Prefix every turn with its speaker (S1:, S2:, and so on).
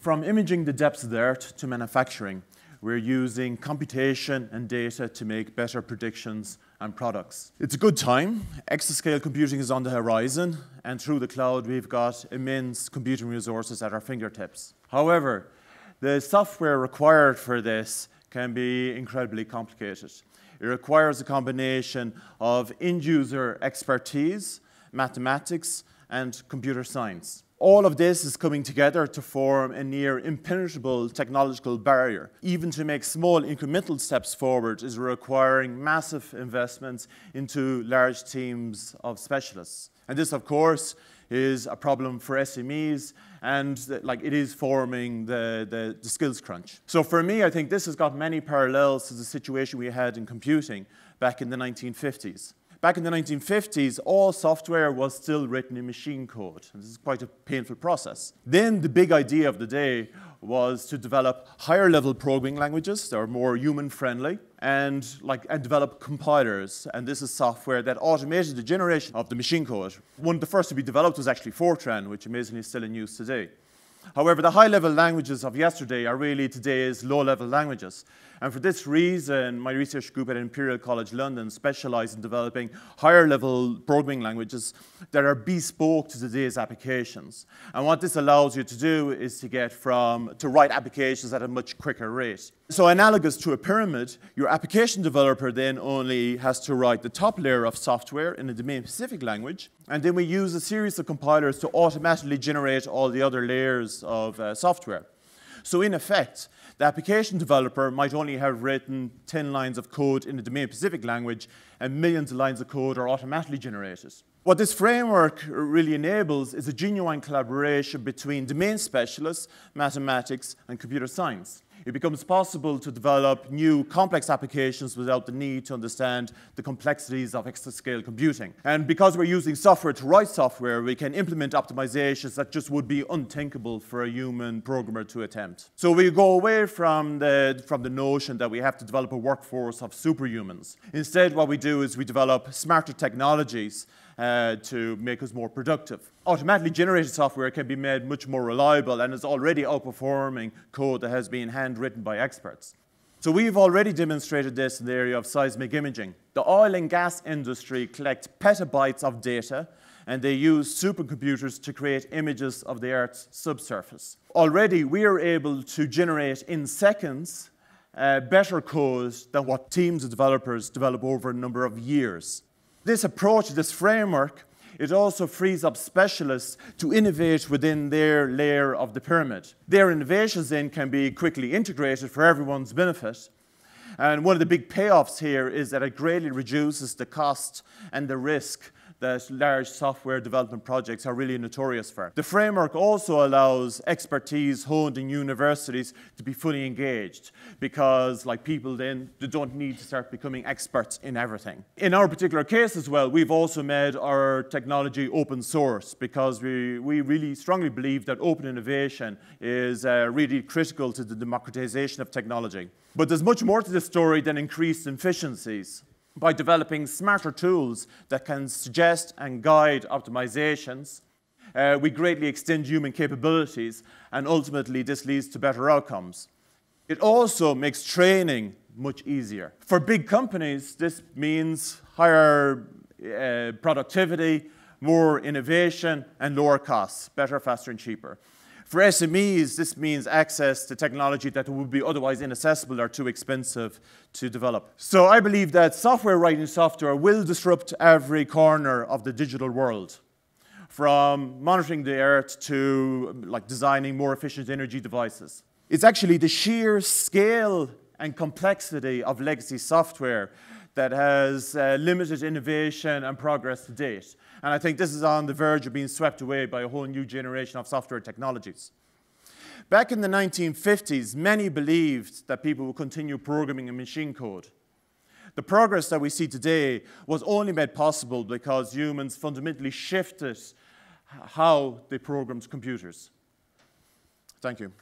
S1: From imaging the depths of the Earth to manufacturing, we're using computation and data to make better predictions and products. It's a good time. Exascale computing is on the horizon, and through the cloud, we've got immense computing resources at our fingertips. However, the software required for this can be incredibly complicated. It requires a combination of end user expertise, mathematics, and computer science. All of this is coming together to form a near impenetrable technological barrier. Even to make small incremental steps forward is requiring massive investments into large teams of specialists. And this, of course, is a problem for SMEs and like it is forming the, the, the, skills crunch. So for me, I think this has got many parallels to the situation we had in computing back in the 1950s. Back in the 1950s, all software was still written in machine code. And this is quite a painful process. Then the big idea of the day was to develop higher level programming languages that are more human friendly and like and develop compilers and this is software that automated the generation of the machine code one of the first to be developed was actually fortran which amazingly is still in use today However, the high-level languages of yesterday are really today's low-level languages. And for this reason, my research group at Imperial College London specialised in developing higher-level programming languages that are bespoke to today's applications. And what this allows you to do is to get from, to write applications at a much quicker rate. So analogous to a pyramid, your application developer then only has to write the top layer of software in a domain-specific language, and then we use a series of compilers to automatically generate all the other layers of uh, software. So in effect, the application developer might only have written 10 lines of code in a domain-specific language, and millions of lines of code are automatically generated. What this framework really enables is a genuine collaboration between domain specialists, mathematics, and computer science it becomes possible to develop new complex applications without the need to understand the complexities of exascale computing. And because we're using software to write software, we can implement optimizations that just would be unthinkable for a human programmer to attempt. So we go away from the, from the notion that we have to develop a workforce of superhumans. Instead, what we do is we develop smarter technologies uh, to make us more productive. Automatically generated software can be made much more reliable and is already outperforming code that has been handwritten by experts. So we've already demonstrated this in the area of seismic imaging. The oil and gas industry collect petabytes of data and they use supercomputers to create images of the Earth's subsurface. Already we are able to generate in seconds uh, better code than what teams of developers develop over a number of years. This approach, this framework, it also frees up specialists to innovate within their layer of the pyramid. Their innovations then can be quickly integrated for everyone's benefit. And one of the big payoffs here is that it greatly reduces the cost and the risk that large software development projects are really notorious for. The framework also allows expertise honed in universities to be fully engaged because like people then don't need to start becoming experts in everything. In our particular case as well, we've also made our technology open source because we, we really strongly believe that open innovation is uh, really critical to the democratization of technology. But there's much more to this story than increased efficiencies by developing smarter tools that can suggest and guide optimizations. Uh, we greatly extend human capabilities, and ultimately, this leads to better outcomes. It also makes training much easier. For big companies, this means higher uh, productivity, more innovation, and lower costs, better, faster, and cheaper. For SMEs, this means access to technology that would be otherwise inaccessible or too expensive to develop. So I believe that software writing software will disrupt every corner of the digital world from monitoring the earth to like designing more efficient energy devices. It's actually the sheer scale and complexity of legacy software that has uh, limited innovation and progress to date. And I think this is on the verge of being swept away by a whole new generation of software technologies. Back in the 1950s, many believed that people would continue programming in machine code. The progress that we see today was only made possible because humans fundamentally shifted how they programmed computers. Thank you.